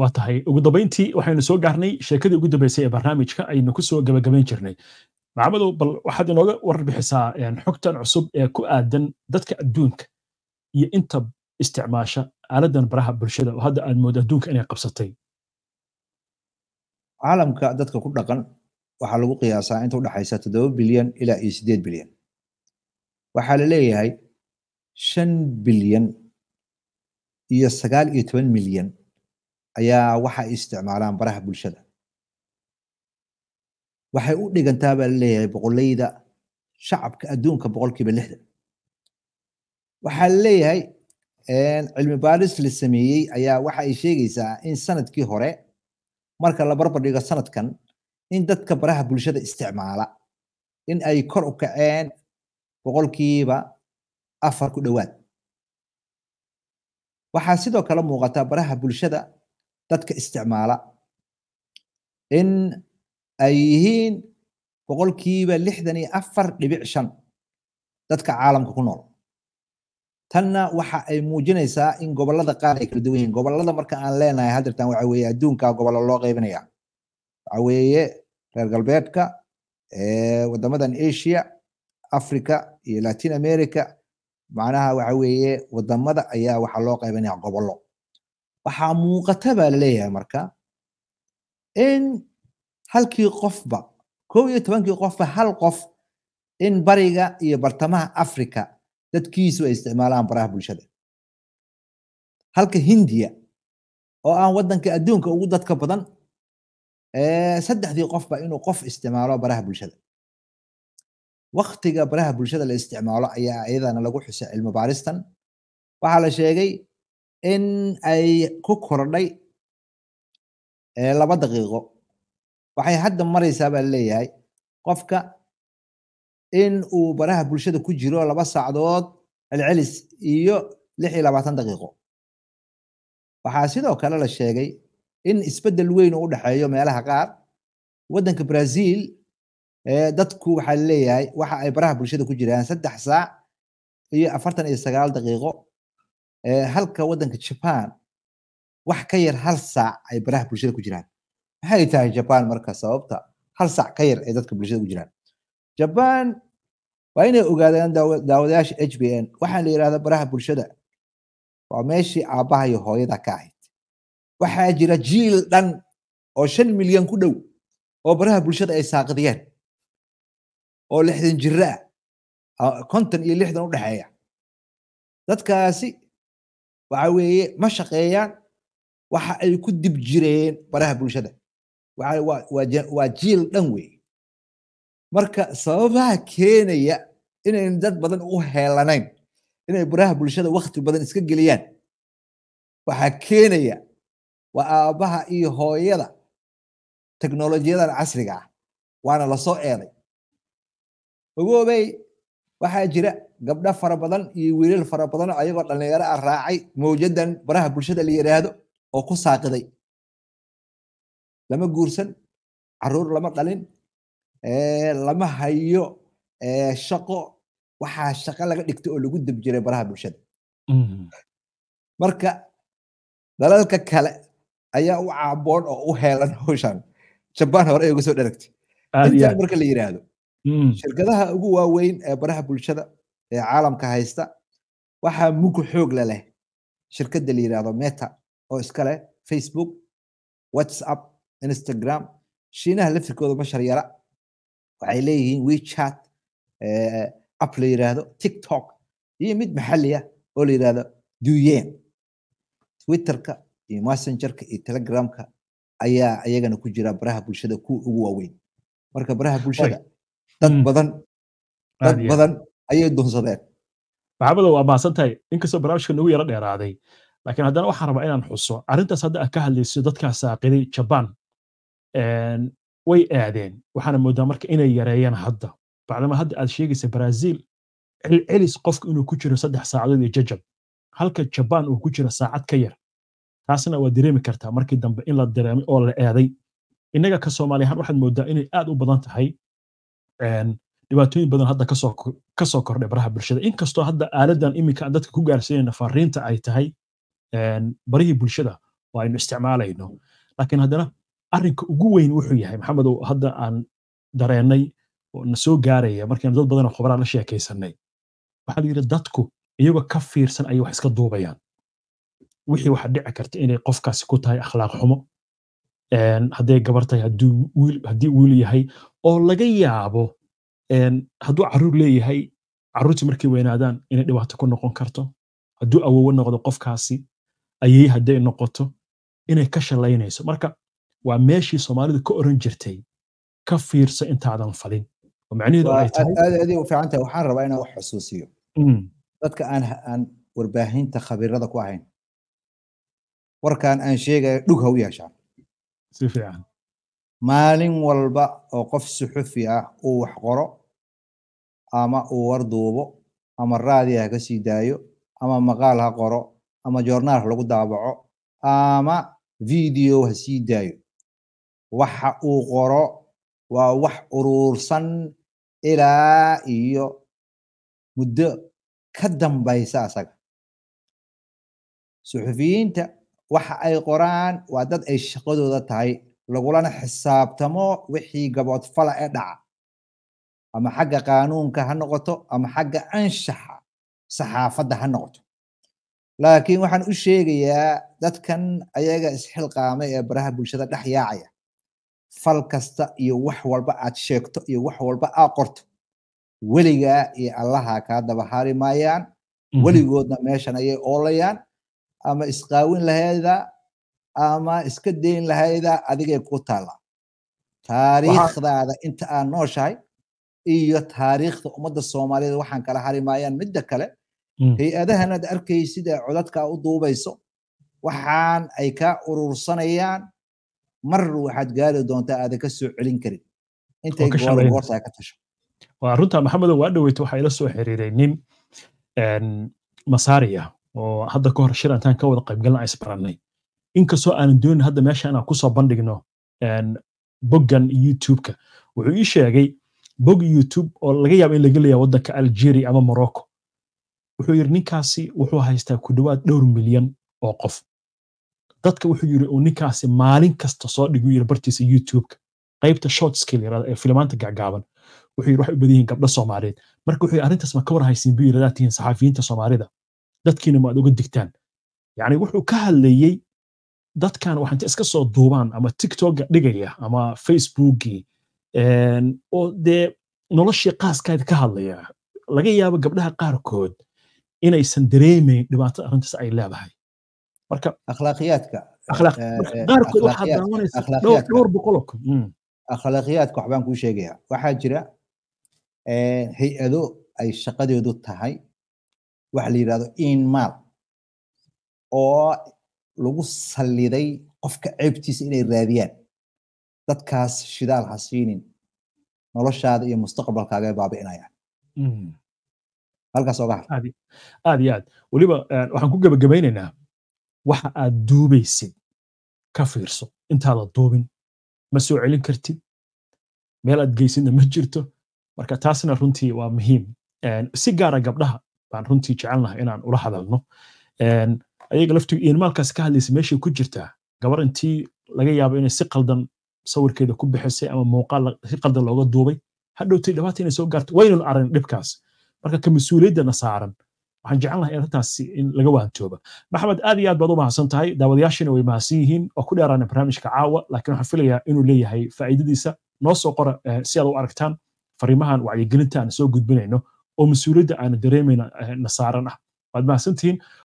waa tahay ugu dambayntii waxaynu soo gaarnay sheekadii ugu dambeysay ee barnaamijka aynu ku soo gabagabayn jirnay. Maxamadow bal waxaad inooga warbixisaa xogtan cusub ee ku aadan dadka adduunka iyo inta isticmaasha aaladan baraha bulshada. Oo hadda aad moodo adduunka inay qabsatay. Caalamka dadka ku dhaqan waxaa lagu qiyaasaa inta udhexaysa toddoba bilyan ilaa iyo sideed bilyan. Waxaa la leeyahay shan bilyan iyo sagaal iyo toban milyan ayaa waxa ay isticmaalaan baraha bulshada. Waxay u dhigantaa baa la leeyahay boqolleyda shacabka adduunka boqolkiiba lixdan waxaa la leeyahay cilmi baaris la sameeyey ayaa waxa ay sheegaysaa in sannadkii hore marka la barbar dhigo sanadkan in dadka baraha bulshada isticmaala in ay kor u kaceen boqolkiiba afar ku dhowaad. Waxaa sidoo kale muuqata baraha bulshada dadka isticmaala. In ay yihiin boqolkiiba lixdan iyo afar dhibic shan dadka caalamka ku nool. Tanna waxa ay muujinaysaa in gobollada qaar ay kala duwan yihiin. Gobolada marka aan leenahay haddeertan waxa weeye adduunka gobollo loo qaybinaya. Waxa weeye reer galbeedka wadamadan asia africa iyo latin america. Macnaha waxa weeye waddamada ayaa waxa loo qaybinaya gobollo waxaa muuqata baa la leeyahay marka in halkii qofba kow iyo tobankii qofba hal qof in bariga iyo bartamaha africa dadkiisu ay isticmaalaan baraha bulshada. Halka hindiya oo aan wadanka adduunka ugu dadka badan saddexdii qofba inuu qof isticmaalo baraha bulshada. Waktiga baraha bulshada la isticmaalo ayaa iyadana lagu xusay cilmi baaristan waxaa la sheegay in ay ku kordhay laba daqiiqo. Waxay hadda maraysaa baa la leeyahay qofka in uu baraha bulshada ku jiro laba saacadood celcelis iyo lix iyo labaatan daqiiqo. Waxaa sidoo kale la sheegay in isbeddel weyn uu u dhexeeyo meelaha qaar. Waddanka brazil dadku waxaa la leeyahay waxa ay baraha bulshada ku jiraan saddex saac iyo afartan iyo sagaal daqiiqo halka waddanka jaban wax ka yar hal saac ay baraha bulshada ku jiraan. Maxay tahay jaban marka sababta hal saac ka yar ay dadka bulshada ku jiraan? Jaban waa inay ogaadaan daawadayaasha h b n waxaa la yidhahda baraha bulshada. Waa meeshii aabbaha iyo hooyada ka ahayd. Waxaa jira jiil dhan oo shan milyan ku dhow oo baraha bulshada ay saaqidiyeen oo lixdan jiro ah konton iyo lixdan u dhexeeya dadkaasi waxa weeye ma shaqeeyaan waxa ay ku dib jireen baraha bulshada. Waa jiil dhan weeye. Marka sababaha keenaya inayn dad badan u heelanayn inay baraha bulshada wakti badan iska geliyaan waxaa keenaya waa aabbaha iyo hooyada teknolojiyadan casriga ah waana la soo eeday. Ogoobey waxaa jira gabdho fara badan iyo wiilal fara badan oo ayagoo dhallinyaro ah raacay mawjadan baraha bulshada la yidhaahdo oo ku saaqiday. Lama guursan carruur lama dhalin lama hayo shaqo. Waxaa shaqo laga dhigtay oo lagu dib jiray baraha bulshada. Marka dalalka kale ayaa u caaboon oo u heelan hawshan. Jabaan hore ay uga soo dheragtay intaa marka la yidhaahdo shirkadaha ugu waaweyn ee baraha bulshada ee caalamka haysta waxaa mugu xoog la leh. Shirkadda la yidhaahdo meta oo iska leh facebook whatsapp instagram shiinaha laftirkooda bashar yara. Waxay leeyihiin wechat app la yidhaahdo tiktok iyo mid maxalli ah oo la yidhaahdo duyen twitterka iyo messengerka iyo telegramka ayaa ayagana ku jira baraha bulshada kuwa ugu waaweyn. Marka baraha bulshada dad badan dad badan ayay dunsadeen maxamado waa mahadsan tahay inkastoo barnaamijka nagu yaro dheeraaday laakiin haddana waxaan rabaa inaan xuso arrintaas hadda aad ka hadlayso dadkaa saaqiday jaban. Way aadeen. Waxaana moodaa marka inay yareeyaan hadda. Bacdama hadda aad sheegaysa brazil celcelis qofku inuu ku jiro saddex saacadood iyo jajab. Halka jaban uu ku jiro saacad ka yar. Taasna waa dareemi kartaa markii dambe in la dareemay oo la eeday innaga ka soomaali ahaan waxaad moodaa inay aad u badan tahay dhibaatooyin badan hadda ka soo kordhay baraha bulshada. Inkastoo hadda aaladan iminka dadka ku gaarsiinayna fariinta ay tahay barihii bulshada oo aynu isticmaalayno. Laakiin haddana arrinka ugu weyn wuxuu yahay maxamedow hadda aan dareennay na soo gaaraya markaynu dad badan khubraa la sheekaysanay waxaa la yidhi dadku iyagoo ka fiirsan ayay wax iska duubayaan. Wixii waxa dhici karta inay qofkaasi ku tahay akhlaaq xumo. Hadday gabar tahay wiil yahay oo laga yaabo hadduu carruur leeyahay carruurtii markay weynaadaan inay dhibaato ku noqon karto hadduu awowo noqdo qofkaasi ayay hadday noqoto inay ka shalaynayso marka waa meeshii soomaalidu ka oran jirtay ka fiirso intaadan falin oo macnaheedu ay tahay aad aad u fiican tahay waxaan rabaa inaan wax xusuusiyo. Dadka aan aan warbaahinta khabiirada ku ahayn warkan aan sheegayo dhug ha u yeeshaan. Si fiican maalin walba oo qof suxufi ah uu wax qoro ama uu war duubo ama raadiya ha ka sii daayo ama maqaal ha qoro ama joornaal ha lagu daabaco ama video ha sii daayo. Waxa uu qoro waa wax uruursan ilaa iyo muddo ka dambaysa asaga. Suxufiyiinta waxa ay qoraan waa dad ay shaqadooda tahay lagulana xisaabtamo wixii gaboodfala ee dhaca. Ama xagga qaanuunka ha noqoto ama xagga anshaxa saxaafadda ha noqoto. Laakiin waxaan u sheegayaa dadkan ayaga isxilqaamay ee baraha bulshada dhex yaacaya. Fal kasta iyo wax walba aad sheegto iyo wax walba aad qorto. Weligaa iyo allaha kaa daba hari maayaan weligoodna meeshan ayay oolayaan. Ama isqaawin lahayda ama iska dayn lahayda adigay ku taallaa taariikhdaada inta aad nooshahay iyo taariikhda ummadda soomaaliyeed waxaan kala hari maayaan midda kale. Hay'adahan aad arkaysid ee codadka u duubayso. Waxaan ay kaa urursanayaan. Mar waxaad gaari doontaa aadan ka soo celin karin. Intay goor goorta ka tasho. Waa runta maxamedow waa dhaweyta waxaa ila soo xiriiray nin masaariya oo hadda ka hor shir intaan ka wada qaybgalna isbarannay inkastoo aanan doonin hadda meesha inaan ku soo bandhigno boggan youtube-ka wuxuu ii sheegay bog youtube oo laga yaabo in laga leeyahay waddanka algeria ama morocco. Wuxuu yidhi ninkaasi wuxuu haystaa ku dhowaad dhowr milyan oo qof. Dadka wuxuu yidhi uu ninkaasi maalin kasta soo dhigu yidhi bartiisa youtube-ka. Qaybta short skill yarada ee filimaanta gaagaaban wuxuu yidhi waxay u badan yihiin gabdho soomaaliyeed. Marka wuxuu yidhi arrintaas ma ka war haysiin buu yidhi hadaad tihiin saxaafiyiinta soomaalida. Dadkiina ma aad uga digtaan. Yacni wuxuu ka hadlayey dadkan waxaanta iska soo duubaan ama tiktoka dhigaya ama facebookii oo dee noloshii qaaskaada ka hadlaya laga yaabo gabdhaha qaarkood inaysan dareemayn dhibaatada arrintaas ay leedahay. Marka akhlaaqiyaadka qaarkood waxaad daawanaysa dhowr boqoloo akhlaaqiyaadka waxbaan kuu sheegayaa. Waxaa jira hay'ado ay shaqadeedu tahay waxa la yidhahdo inmaal oo lagu salliday qofka ceebtiisa inay raadiyaan. Dadkaas shidaal ha siinin noloshaada iyo mustaqbalkaaga ay baabi'inayaan. Halkaas oga har aad iyo aad weliba waxaan ku gebagabaynaynaa waxa aad duubaysid ka fiirso. Intaada duubin ma soo celin kartid. Meel aad geysidna ma jirto. Marka taasna runtii waa muhiim. Si gaara gabdhaha baan runtii jecelnahay inaan ula hadalno ayaga laftigu iinmaalkaas ka hadlaysa meeshay ku jirtaa gabar intii laga yaabo inay si qaldan sawirkeeda ku bixisay ama muuqaal si qaldan looga duubay. Hadhowtay dhibaata inay soo gaarto waynun aragn dhibkaas. Marka ka mas'uuliyaddana saaran. Waxaan jecelnahay arrintaasi in laga waantooba. Maxamed aad iyo aad baad u mahadsan tahay. Daawadayaashina way mahadsan yihiin. Oo ku dheeraana barnaamijka caawa laakiin waxaan filayaa inuu leeyahay faa'iidadiisa. Noo soo qora si aad u aragtaan fariimahan wacyigelinta aan soo gudbinayno oo mas'uuliyadda aan dareemayna na saaran ah. Waad mahadsantihiin